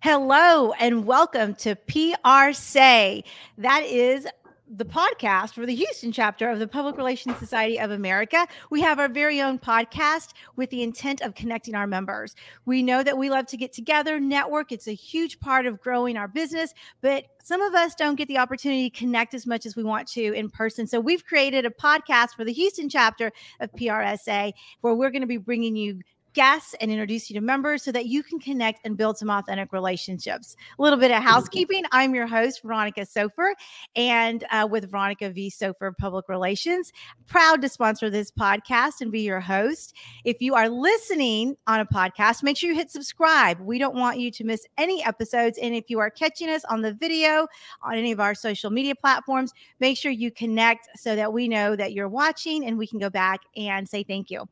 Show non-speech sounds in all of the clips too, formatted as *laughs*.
Hello and welcome to PRSay. That is the podcast for the Houston chapter of the Public Relations Society of America. We have our very own podcast with the intent of connecting our members. We know that we love to get together, network. It's a huge part of growing our business, but some of us don't get the opportunity to connect as much as we want to in person. So we've created a podcast for the Houston chapter of PRSA where we're going to be bringing you guests and introduce you to members so that you can connect and build some authentic relationships. A little bit of housekeeping. I'm your host, Veronica Sopher, and uh, with Veronica V. Sopher Public Relations. Proud to sponsor this podcast and be your host. If you are listening on a podcast, make sure you hit subscribe. We don't want you to miss any episodes. And if you are catching us on the video on any of our social media platforms, make sure you connect so that we know that you're watching and we can go back and say thank you.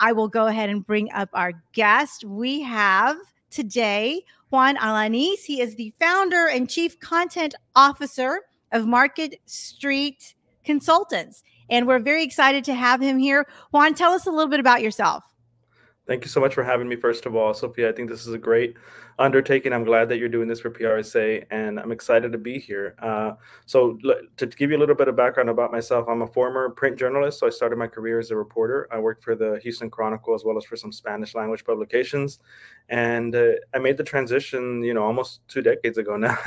I will go ahead and bring up our guest. We have today Juan Alanis. He is the founder and chief content officer of Market Street Consultants. And we're very excited to have him here. Juan, tell us a little bit about yourself. Thank you so much for having me, first of all, Sophia. I think this is a great undertaking. I'm glad that you're doing this for PRSA, and I'm excited to be here. Uh, so, to give you a little bit of background about myself, I'm a former print journalist. So, I started my career as a reporter. I worked for the Houston Chronicle as well as for some Spanish language publications, and uh, I made the transition, you know, almost two decades ago *laughs* now,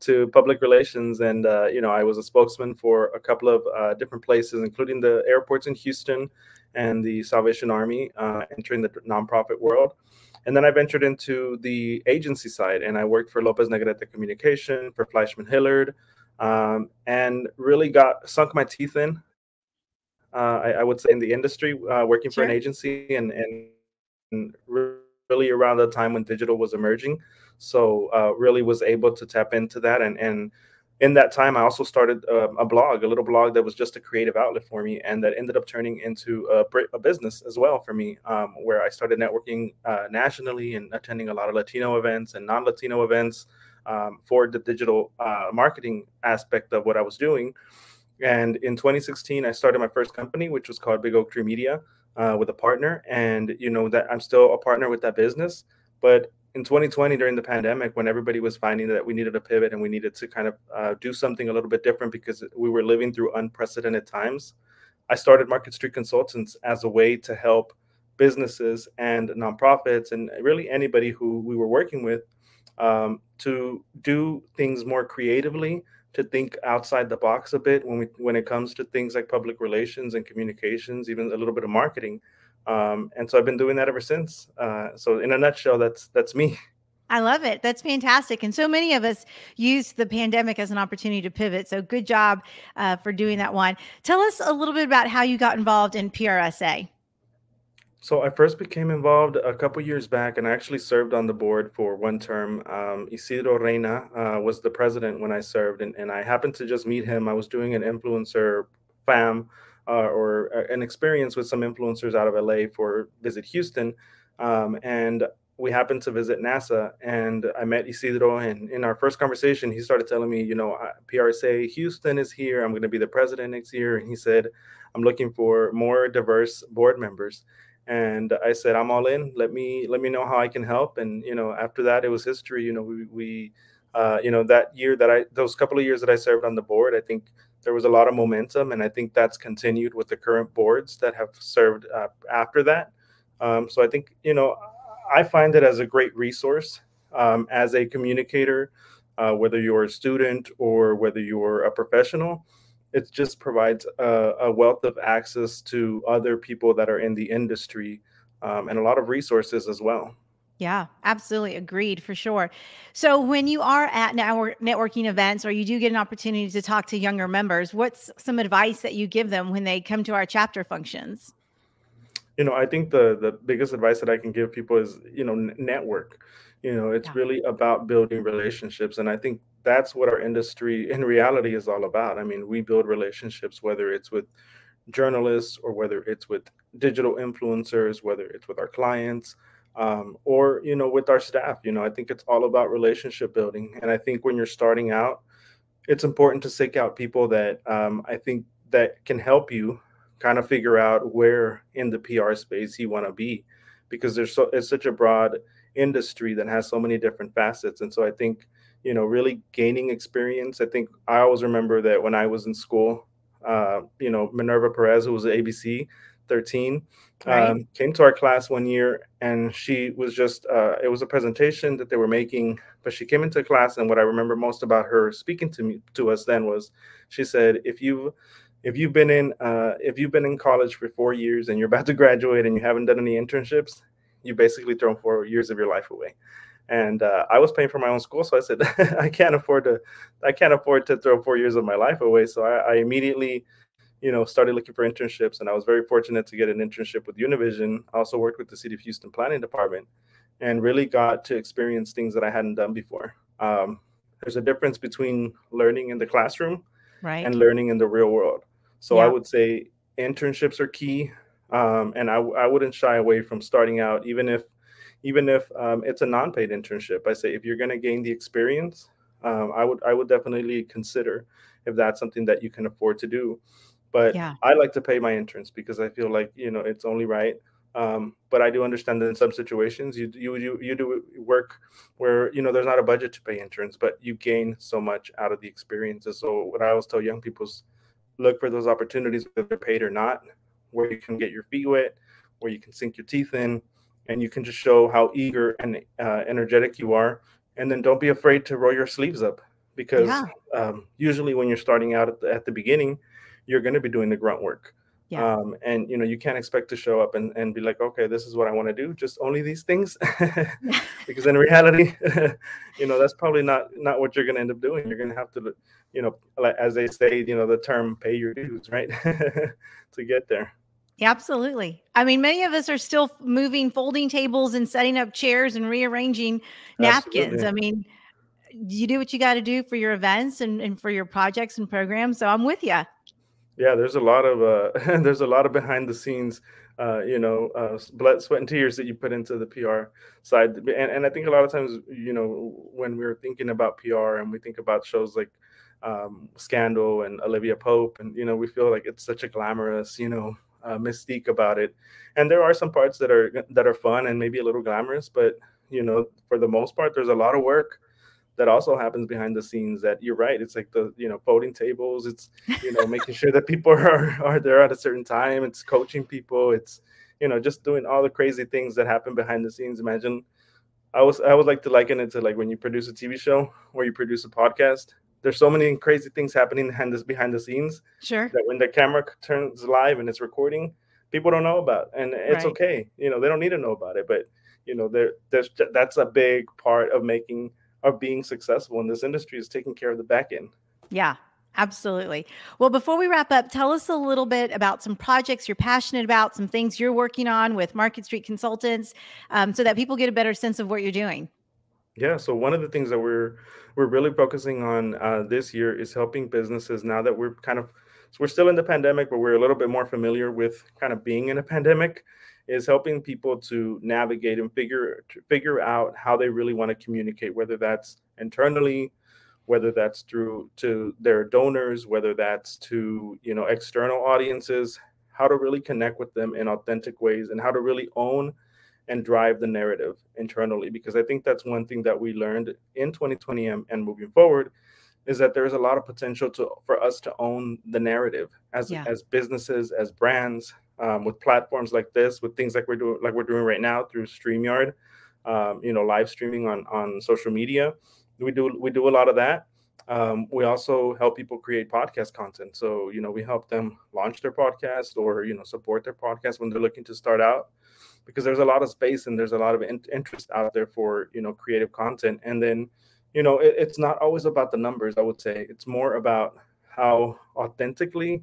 to public relations. And uh, you know, I was a spokesman for a couple of uh, different places, including the airports in Houston and the Salvation Army, uh, entering the nonprofit world. And then I ventured into the agency side and I worked for Lopez Negrete Communication, for Fleishman Hillard, um, and really got sunk my teeth in. Uh, I, I, would say in the industry, uh, working sure. for an agency, and, and, and really around the time when digital was emerging. So uh, really was able to tap into that and and in that time, I also started uh, a blog, a little blog that was just a creative outlet for me, and that ended up turning into a, a business as well for me, um, where I started networking uh, nationally and attending a lot of Latino events and non-Latino events um, for the digital uh, marketing aspect of what I was doing. And in 2016, I started my first company, which was called Big Oak Tree Media, uh, with a partner, and you know that I'm still a partner with that business, but in 2020 during the pandemic when everybody was finding that we needed a pivot and we needed to kind of uh, do something a little bit different because we were living through unprecedented times i started market street consultants as a way to help businesses and nonprofits and really anybody who we were working with um, to do things more creatively to think outside the box a bit when we when it comes to things like public relations and communications even a little bit of marketing um, and so I've been doing that ever since. Uh, so in a nutshell, that's that's me. *laughs* I love it. That's fantastic. And so many of us use the pandemic as an opportunity to pivot. So good job uh, for doing that one. Tell us a little bit about how you got involved in PRSA. So I first became involved a couple years back, and I actually served on the board for one term. Um, Isidro Reina uh, was the president when I served, and, and I happened to just meet him. I was doing an influencer fam uh, or uh, an experience with some influencers out of LA for Visit Houston. Um, and we happened to visit NASA and I met Isidro. And in our first conversation, he started telling me, you know, PRSA Houston is here. I'm going to be the president next year. And he said, I'm looking for more diverse board members. And I said, I'm all in. Let me let me know how I can help. And you know, after that, it was history. You know, we we uh, you know that year that I those couple of years that I served on the board, I think there was a lot of momentum, and I think that's continued with the current boards that have served uh, after that. Um, so I think you know I find it as a great resource um, as a communicator, uh, whether you're a student or whether you're a professional. It just provides a, a wealth of access to other people that are in the industry um, and a lot of resources as well. Yeah, absolutely. Agreed for sure. So, when you are at network, networking events or you do get an opportunity to talk to younger members, what's some advice that you give them when they come to our chapter functions? You know, I think the the biggest advice that I can give people is, you know, network. You know, it's yeah. really about building relationships and I think that's what our industry in reality is all about. I mean, we build relationships whether it's with journalists or whether it's with digital influencers, whether it's with our clients um, or you know with our staff you know i think it's all about relationship building and i think when you're starting out it's important to seek out people that um, i think that can help you kind of figure out where in the pr space you want to be because there's so it's such a broad industry that has so many different facets. And so I think, you know, really gaining experience. I think I always remember that when I was in school, uh, you know, Minerva Perez, who was at ABC 13, right. um, came to our class one year and she was just, uh, it was a presentation that they were making, but she came into class. And what I remember most about her speaking to me, to us then was she said, if you if you've been in uh, if you've been in college for four years and you're about to graduate and you haven't done any internships, you basically thrown four years of your life away. And uh, I was paying for my own school, so I said *laughs* I can't afford to I can't afford to throw four years of my life away. So I, I immediately, you know, started looking for internships, and I was very fortunate to get an internship with Univision. I also worked with the City of Houston Planning Department, and really got to experience things that I hadn't done before. Um, there's a difference between learning in the classroom right. and learning in the real world. So yeah. I would say internships are key, um, and I, I wouldn't shy away from starting out, even if even if um, it's a non-paid internship. I say if you're going to gain the experience, um, I would I would definitely consider if that's something that you can afford to do. But yeah. I like to pay my interns because I feel like you know it's only right. Um, but I do understand that in some situations you you you you do work where you know there's not a budget to pay interns, but you gain so much out of the experiences. So what I always tell young people is look for those opportunities, whether they're paid or not, where you can get your feet wet, where you can sink your teeth in, and you can just show how eager and uh, energetic you are. And then don't be afraid to roll your sleeves up because yeah. um, usually when you're starting out at the, at the beginning, you're going to be doing the grunt work. Yeah. Um, and you know you can't expect to show up and, and be like okay this is what i want to do just only these things *laughs* *laughs* because in reality *laughs* you know that's probably not not what you're going to end up doing you're going to have to you know as they say you know the term pay your dues right to get there yeah, Absolutely. I mean, many of us are still moving folding tables and setting up chairs and rearranging napkins. Absolutely. I mean, you do what you got to do for your events and, and for your projects and programs. So I'm with you yeah there's a lot of uh *laughs* there's a lot of behind the scenes uh you know uh blood sweat and tears that you put into the pr side. And, and i think a lot of times you know when we're thinking about pr and we think about shows like um scandal and olivia pope and you know we feel like it's such a glamorous you know uh, mystique about it. And there are some parts that are that are fun and maybe a little glamorous but you know for the most part there's a lot of work that also happens behind the scenes that you're right it's like the you know voting tables it's you know making sure that people *laughs* are are there at a certain time it's coaching people it's you know just doing all the crazy things that happen behind the scenes. Imagine i was i would like to liken it to like when you produce a tv show or you produce a podcast. There's so many crazy things happening behind this behind the scenes sure. that when the camera turns live and it's recording people don't know about and it's right. okay you know they don't need to know about it but you know there there's that's a big part of making of being successful in this industry is taking care of the back end. Yeah, Absolutely. Well, before we wrap up, tell us a little bit about some projects you're passionate about, some things you're working on with Market Street Consultants, um, so that people get a better sense of what you're doing. Yeah. So one of the things that we're we're really focusing on uh, this year is helping businesses now that we're kind of so we're still in the pandemic, but we're a little bit more familiar with kind of being in a pandemic is helping people to navigate and figure figure out how they really want to communicate, whether that's internally, whether that's through to their donors, whether that's to you know external audiences, how to really connect with them in authentic ways, and how to really own and drive the narrative internally. Because I think that's one thing that we learned in 2020 and, and moving forward is that there's a lot of potential to for us to own the narrative as yeah. as businesses, as brands, um, with platforms like this, with things like we're doing, like we're doing right now through Streamyard, um, you know, live streaming on on social media. We do we do a lot of that. Um, we also help people create podcast content. So you know, we help them launch their podcast or you know support their podcast when they're looking to start out, because there's a lot of space and there's a lot of in- interest out there for you know creative content. And then you know, it, it's not always about the numbers. I would say it's more about how authentically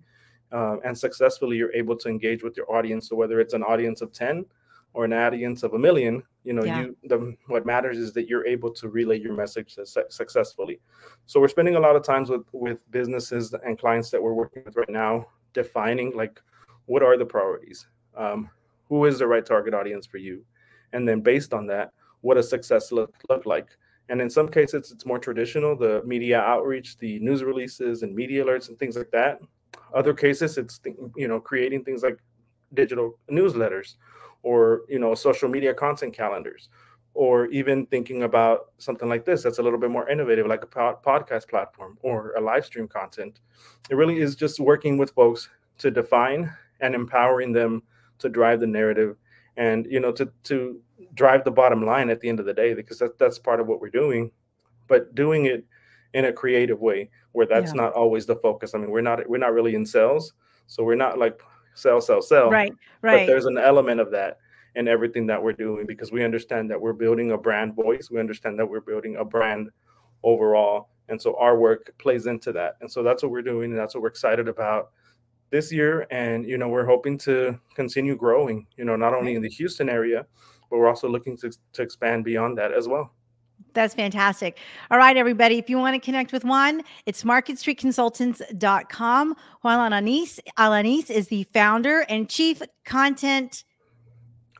uh, and successfully you're able to engage with your audience. So whether it's an audience of 10 or an audience of a million, you know, yeah. you the what matters is that you're able to relay your message successfully. So we're spending a lot of times with with businesses and clients that we're working with right now, defining like what are the priorities, um, who is the right target audience for you, and then based on that, what does success look look like. And in some cases, it's more traditional, the media outreach, the news releases and media alerts and things like that. Other cases, it's you know creating things like digital newsletters, or you know social media content calendars, or even thinking about something like this that's a little bit more innovative, like a pod- podcast platform or a live stream content. It really is just working with folks to define and empowering them to drive the narrative and you know to to drive the bottom line at the end of the day because that, that's part of what we're doing. But doing it in a creative way where that's yeah. not always the focus. I mean we're not we're not really in sales so we're not like sell sell sell. Right right. but there's an element of that in everything that we're doing because we understand that we're building a brand voice. We understand that we're building a brand overall and so our work plays into that. And so that's what we're doing and that's what we're excited about this year. And you know we're hoping to continue growing you know not only in the houston area but we're also looking to, to expand beyond that as well that's fantastic. All right, everybody. If you want to connect with Juan, it's marketstreetconsultants.com. Juan Alanis, Alanis is the founder and chief content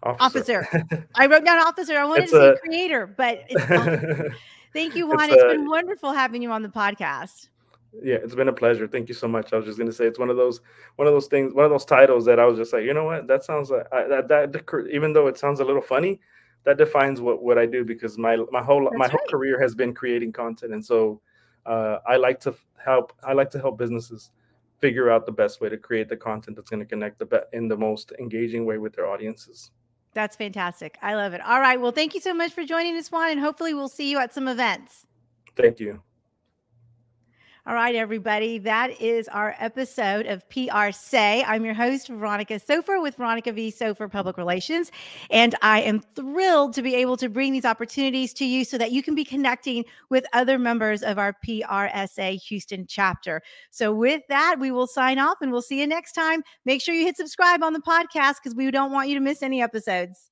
officer. officer. *laughs* I wrote down officer. I wanted it's to a, say creator, but *laughs* thank you, Juan. it's, it's a, been wonderful having you on the podcast yeah it's been a pleasure. Thank you so much. I was just going to say it's one of those one of those things one of those titles that i was just like you know what? That sounds like I, that, that even though it sounds a little funny that defines what what i do because my my whole That's my right. whole career has been creating content. And so uh, i like to help i like to help businesses figure out the best way to create the content that's going to connect the be- in the most engaging way with their audiences. That's fantastic. I love it. All right. Well thank you so much for joining us juan and hopefully we'll see you at some events. Thank you all right, everybody. That is our episode of PRSay. I'm your host, Veronica Sopher with Veronica V. Sopher Public Relations. And I am thrilled to be able to bring these opportunities to you so that you can be connecting with other members of our PRSA Houston chapter. So, with that, we will sign off and we'll see you next time. Make sure you hit subscribe on the podcast because we don't want you to miss any episodes.